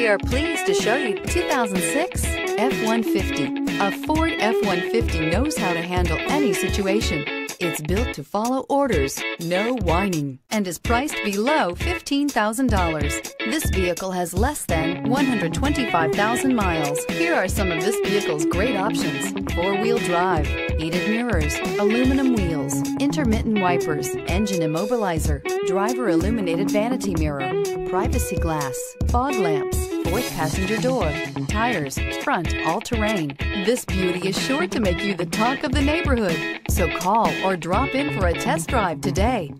We are pleased to show you 2006 F-150. A Ford F-150 knows how to handle any situation. It's built to follow orders, no whining, and is priced below $15,000. This vehicle has less than 125,000 miles. Here are some of this vehicle's great options. Four-wheel drive, heated mirrors, aluminum wheels, intermittent wipers, engine immobilizer, driver illuminated vanity mirror, privacy glass, fog lamps, fourth passenger door, tires, front all-terrain. This beauty is sure to make you the talk of the neighborhood. So call or drop in for a test drive today.